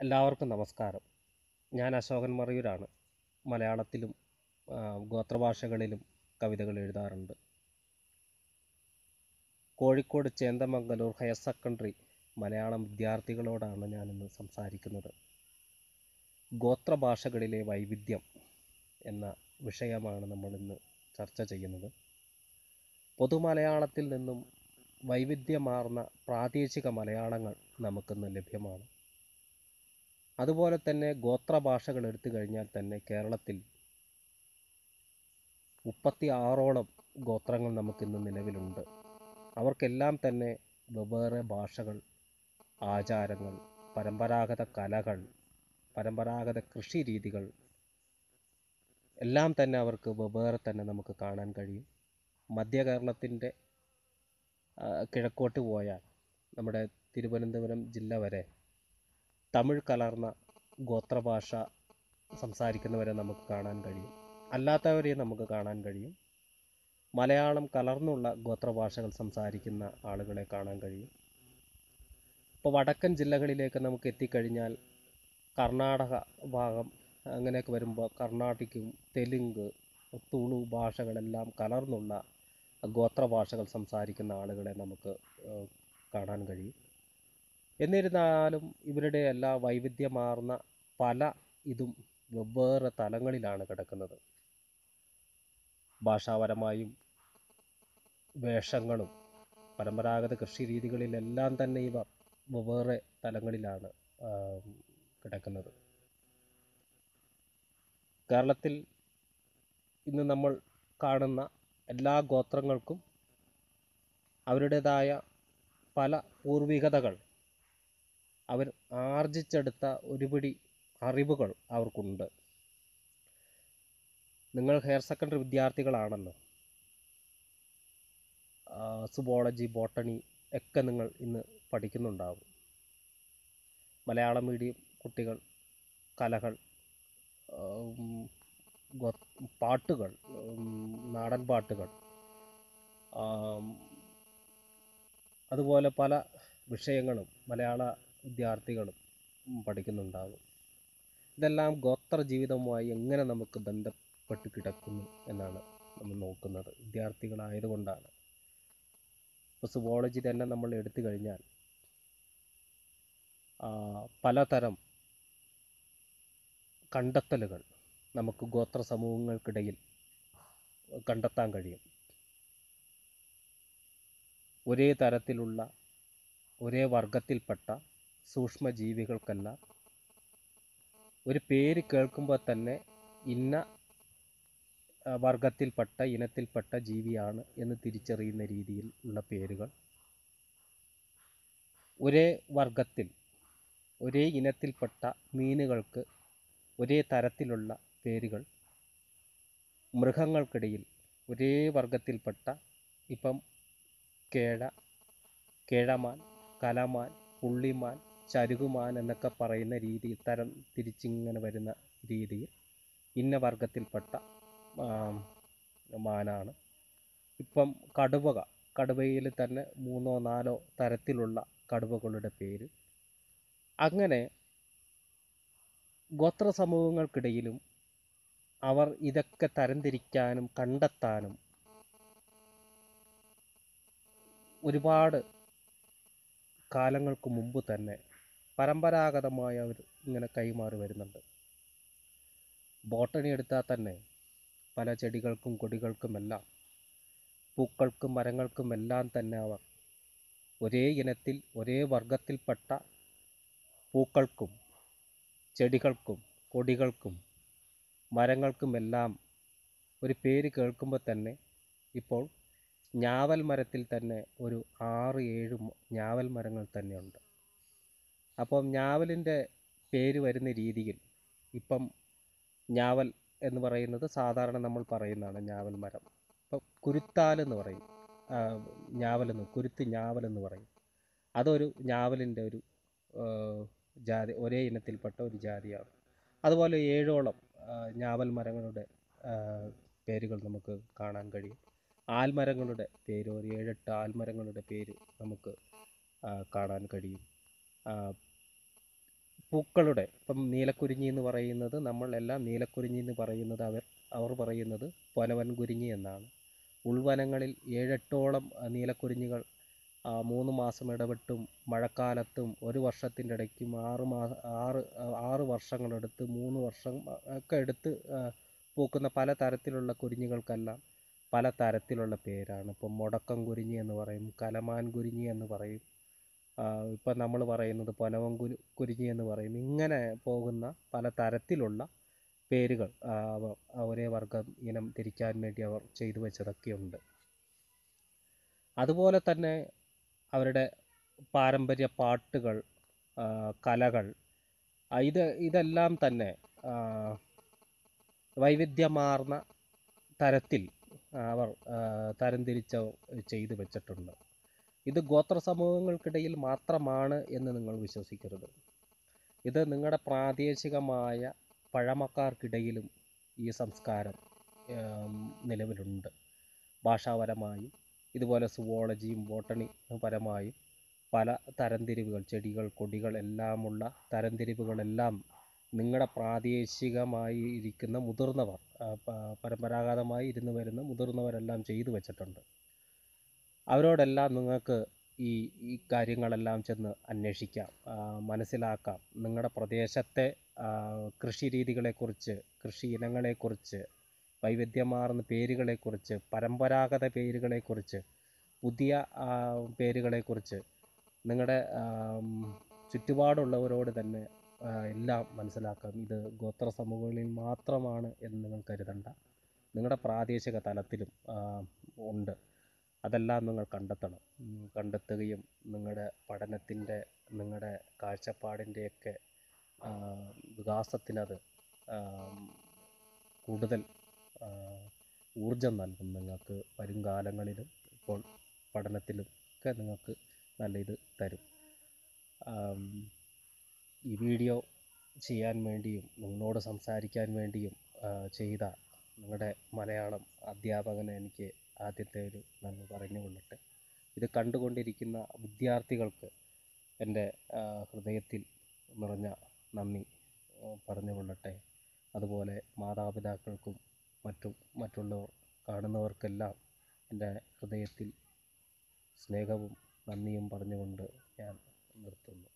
എല്ലാവർക്കും നമസ്കാരം. ഞാൻ അശോകൻ മറയൂരാണ്. മലയാളത്തിലും ഗോത്രഭാഷകളിലും കവിതകൾ എഴുതാറുണ്ട്. കോഴിക്കോട് ചേന്ദമംഗലൂർ ഹയർ സെക്കൻഡറി മലയാളം വിദ്യാർത്ഥികളോടാണ് ഞാനിന്ന് സംസാരിക്കുന്നത്. ഗോത്രഭാഷകളിലെ വൈവിധ്യം എന്ന വിഷയമാണ് നമ്മളിന്ന് ചർച്ച ചെയ്യുന്നത്. പൊതുമലയാളത്തിൽ നിന്നും വൈവിധ്യമാർന്ന പ്രാദേശിക മലയാളങ്ങൾ നമുക്കിന്ന് ലഭ്യമാണ്. അതുപോലെ തന്നെ ഗോത്രഭാഷകൾ എടുത്തു കഴിഞ്ഞാൽ തന്നെ കേരളത്തിൽ മുപ്പത്തി ആറോളം ഗോത്രങ്ങൾ നമുക്കിന്ന് നിലവിലുണ്ട്. അവർക്കെല്ലാം തന്നെ വെവ്വേറെ ഭാഷകൾ ആചാരങ്ങൾ പരമ്പരാഗത കലകൾ പരമ്പരാഗത കൃഷി രീതികൾ എല്ലാം തന്നെ അവർക്ക് വെവ്വേറെ തന്നെ നമുക്ക് കാണാൻ കഴിയും. മധ്യ കേരളത്തിന്റെ കിഴക്കോട്ട് പോയാൽ നമ്മുടെ തിരുവനന്തപുരം ജില്ല വരെ തമിഴ് കലർന്ന ഗോത്രഭാഷ സംസാരിക്കുന്നവരെ നമുക്ക് കാണാൻ കഴിയും. അല്ലാത്തവരെ നമുക്ക് കാണാൻ കഴിയും. മലയാളം കലർന്നുള്ള ഗോത്രഭാഷകൾ സംസാരിക്കുന്ന ആളുകളെ കാണാൻ കഴിയും. ഇപ്പോൾ വടക്കൻ ജില്ലകളിലേക്ക് നമുക്ക് എത്തിക്കഴിഞ്ഞാൽ കർണാടക ഭാഗം അങ്ങനെയൊക്കെ വരുമ്പോൾ കർണാട്ടിക്കും തെലുങ്ക് തുളു ഭാഷകളെല്ലാം കലർന്നുള്ള ഗോത്രഭാഷകൾ സംസാരിക്കുന്ന ആളുകളെ നമുക്ക് കാണാൻ കഴിയും. എന്നിരുന്നാലും ഇവരുടെ എല്ലാ വൈവിധ്യമാർന്ന പല ഇതും വെവ്വേറെ തലങ്ങളിലാണ് കിടക്കുന്നത്. ഭാഷാപരമായും വേഷങ്ങളും പരമ്പരാഗത കൃഷി രീതികളിലെല്ലാം തന്നെ ഇവ വെവ്വേറെ തലങ്ങളിലാണ് കിടക്കുന്നത്. കേരളത്തിൽ ഇന്ന് നമ്മൾ കാണുന്ന എല്ലാ ഗോത്രങ്ങൾക്കും അവരുടേതായ പല പൂർവികതകൾ അവർ ആർജിച്ചെടുത്ത ഒരുപിടി അറിവുകൾ അവർക്കുണ്ട്. നിങ്ങൾ ഹയർ സെക്കൻഡറി വിദ്യാർത്ഥികളാണല്ലോ സുബോളജി ബോട്ടണി ഒക്കെ നിങ്ങൾ ഇന്ന് പഠിക്കുന്നുണ്ടാവും. മലയാളം മീഡിയം കുട്ടികൾ കലകൾ പാട്ടുകൾ നാടൻ പാട്ടുകൾ അതുപോലെ പല വിഷയങ്ങളും മലയാള വിദ്യാർത്ഥികളും പഠിക്കുന്നുണ്ടാകും ഇതെല്ലാം ഗോത്ര ജീവിതവുമായി എങ്ങനെ നമുക്ക് ബന്ധപ്പെട്ട് കിടക്കുന്നു എന്നാണ് നമ്മൾ നോക്കുന്നത്. വിദ്യാർത്ഥികളായതുകൊണ്ടാണ്. ഇപ്പോൾ സുവോളജി തന്നെ നമ്മൾ എടുത്തു കഴിഞ്ഞാൽ പലതരം കണ്ടെത്തലുകൾ നമുക്ക് ഗോത്ര സമൂഹങ്ങൾക്കിടയിൽ കണ്ടെത്താൻ കഴിയും. ഒരേ തരത്തിലുള്ള ഒരേ വർഗത്തിൽപ്പെട്ട സൂക്ഷ്മജീവികൾക്കെല്ലാം. ഒരു പേര് കേൾക്കുമ്പോൾ തന്നെ ഇന്ന വർഗത്തിൽപ്പെട്ട ഇനത്തിൽപ്പെട്ട ജീവിയാണ് എന്ന് തിരിച്ചറിയുന്ന രീതിയിൽ ഉള്ള പേരുകൾ. ഒരേ വർഗത്തിൽ ഒരേ ഇനത്തിൽപ്പെട്ട മീനുകൾക്ക് ഒരേ തരത്തിലുള്ള പേരുകൾ. മൃഗങ്ങൾക്കിടയിൽ ഒരേ വർഗത്തിൽപ്പെട്ട ഇപ്പം കേഴ കേഴമാൻ കലമാൻ പുള്ളിമാൻ ചരുകുമാൻ എന്നൊക്കെ പറയുന്ന രീതിയിൽ തരം തിരിച്ചിങ്ങനെ വരുന്ന രീതിയിൽ ഇന്ന വർഗത്തിൽപ്പെട്ട മാനാണ്. ഇപ്പം കടുവക കടുവയിൽ തന്നെ മൂന്നോ നാലോ തരത്തിലുള്ള കടുവകളുടെ പേര്. അങ്ങനെ ഗോത്ര സമൂഹങ്ങൾക്കിടയിലും അവർ ഇതൊക്കെ തരംതിരിക്കാനും കണ്ടെത്താനും ഒരുപാട് കാലങ്ങൾക്ക് മുമ്പ് തന്നെ പരമ്പരാഗതമായി അവർ ഇങ്ങനെ കൈമാറി വരുന്നുണ്ട്. ബോട്ടണി എടുത്താൽ തന്നെ പല ചെടികൾക്കും കൊടികൾക്കുമെല്ലാം പൂക്കൾക്കും മരങ്ങൾക്കും എല്ലാം തന്നെ അവർ ഒരേ ഇനത്തിൽ ഒരേ വർഗത്തിൽപ്പെട്ട പൂക്കൾക്കും ചെടികൾക്കും കൊടികൾക്കും മരങ്ങൾക്കുമെല്ലാം ഒരു പേര് കേൾക്കുമ്പോൾ തന്നെ ഇപ്പോൾ ഞാവൽ മരത്തിൽ തന്നെ ഒരു ആറ് ഏഴ് ഞാവൽ മരങ്ങൾ തന്നെയുണ്ട്. അപ്പം ഞാവലിന്റെ പേര് വരുന്ന രീതിയിൽ ഇപ്പം ഞാവൽ എന്ന് പറയുന്നത് സാധാരണ നമ്മൾ പറയുന്നതാണ് ഞാവൽ മരം. ഇപ്പം കുരുത്താൽ എന്ന് പറയും. ഞാവലെന്ന് കുരുത്ത് ഞാവലെന്ന് പറയും. അതൊരു ഞാവലിന്റെ ഒരു ജാതി ഒരേ ഇനത്തിൽപ്പെട്ട ഒരു ജാതിയാണ്. അതുപോലെ ഏഴോളം ഞാവൽ മരങ്ങളുടെ പേരുകൾ നമുക്ക് കാണാൻ കഴിയും. ആൽമരങ്ങളുടെ പേര് ഒരു ഏഴെട്ട് ആൽമരങ്ങളുടെ പേര് നമുക്ക് കാണാൻ കഴിയും. പൂക്കളുടെ ഇപ്പം നീലക്കുരിഞ്ഞി എന്ന് പറയുന്നത് നമ്മളെല്ലാം നീലക്കുരിഞ്ഞി എന്ന് പറയുന്നത് അവർ അവർ പറയുന്നത് പൊനവൻ കുരിഞ്ഞി എന്നാണ്. ഉൾവനങ്ങളിൽ ഏഴെട്ടോളം നീലക്കുരിഞ്ഞികൾ മൂന്ന് മാസം ഇടവിട്ടും മഴക്കാലത്തും ഒരു വർഷത്തിന്റെ ഇടയ്ക്കും ആറ് മാ ആറ് ആറ് വർഷങ്ങളെടുത്ത് മൂന്ന് വർഷം ഒക്കെ എടുത്ത് പൂക്കുന്ന പല തരത്തിലുള്ള കുരിഞ്ഞികൾക്കെല്ലാം പല തരത്തിലുള്ള പേരാണ്. ഇപ്പം മുടക്കം കുരിഞ്ഞി എന്ന് പറയും കലമാൻ കുരിഞ്ഞി എന്ന് പറയും ഇപ്പം നമ്മൾ പറയുന്നത് പൊനവൻ കുരു കുരുങ്ങി എന്ന് പറയും. ഇങ്ങനെ പോകുന്ന പല തരത്തിലുള്ള പേരുകൾ അവർ ഒരേ വർഗം ഇനം തിരിക്കാൻ വേണ്ടി അവർ ചെയ്തു വെച്ചതൊക്കെയുണ്ട് അതുപോലെ തന്നെ അവരുടെ പാരമ്പര്യ പാട്ടുകൾ കലകൾ ഇത് ഇതെല്ലാം തന്നെ വൈവിധ്യമാർന്ന തരത്തിൽ അവർ തരംതിരിച്ച് ചെയ്തു വെച്ചിട്ടുണ്ട്. ഇത് ഗോത്ര സമൂഹങ്ങൾക്കിടയിൽ മാത്രമാണ് എന്ന് നിങ്ങൾ വിശ്വസിക്കരുത്. ഇത് നിങ്ങളുടെ പ്രാദേശികമായ പഴമക്കാർക്കിടയിലും ഈ സംസ്കാരം നിലവിലുണ്ട്. ഭാഷാപരമായും ഇതുപോലെ സുവോളജിയും ബോട്ടണി പരമായും പല തരംതിരിവുകൾ ചെടികൾ കൊടികൾ എല്ലാമുള്ള തരംതിരിവുകളെല്ലാം നിങ്ങളുടെ പ്രാദേശികമായി ഇരിക്കുന്ന മുതിർന്നവർ പരമ്പരാഗതമായി ഇരുന്ന് വരുന്ന മുതിർന്നവരെല്ലാം ചെയ്തു വെച്ചിട്ടുണ്ട്. അവരോടെല്ലാം നിങ്ങൾക്ക് ഈ ഈ കാര്യങ്ങളെല്ലാം ചെന്ന് അന്വേഷിക്കാം മനസ്സിലാക്കാം. നിങ്ങളുടെ പ്രദേശത്തെ കൃഷി രീതികളെക്കുറിച്ച് കൃഷി ഇനങ്ങളെക്കുറിച്ച് വൈവിധ്യമാർന്ന പേരുകളെക്കുറിച്ച് പരമ്പരാഗത പേരുകളെക്കുറിച്ച് പുതിയ പേരുകളെക്കുറിച്ച് നിങ്ങളുടെ ചുറ്റുപാടുള്ളവരോട് തന്നെ എല്ലാം മനസ്സിലാക്കാം. ഇത് ഗോത്ര സമൂഹങ്ങളിൽ മാത്രമാണ് എന്ന് നിങ്ങൾ കരുതണ്ട. നിങ്ങളുടെ പ്രാദേശിക തലത്തിലും ഉണ്ട്. അതെല്ലാം നിങ്ങൾ കണ്ടെത്തണം. കണ്ടെത്തുകയും നിങ്ങളുടെ പഠനത്തിന്റെ നിങ്ങളുടെ കാഴ്ചപ്പാടിന്റെയൊക്കെ വികാസത്തിനത് കൂടുതൽ ഊർജം നൽകും നിങ്ങൾക്ക് വരും കാലങ്ങളിലും ഇപ്പോൾ പഠനത്തിലും ഒക്കെ നിങ്ങൾക്ക് നല്ല ഇത് തരും. ഈ വീഡിയോ ചെയ്യാൻ വേണ്ടിയും നിങ്ങളോട് സംസാരിക്കാൻ വേണ്ടിയും ചെയ്ത നിങ്ങളുടെ മലയാളം അധ്യാപകന് എനിക്ക് ആദ്യത്തെ ഒരു നന്ദി പറഞ്ഞുകൊള്ളട്ടെ ഇത് കണ്ടുകൊണ്ടിരിക്കുന്ന വിദ്യാർത്ഥികൾക്ക് എന്റെ ഹൃദയത്തിൽ നിറഞ്ഞ നന്ദി പറഞ്ഞു പറഞ്ഞുകൊള്ളട്ടെ അതുപോലെ മാതാപിതാക്കൾക്കും മറ്റും മറ്റുള്ളവർ കാണുന്നവർക്കെല്ലാം എന്റെ ഹൃദയത്തിൽ സ്നേഹവും നന്ദിയും പറഞ്ഞുകൊണ്ട് ഞാൻ നിർത്തുന്നു.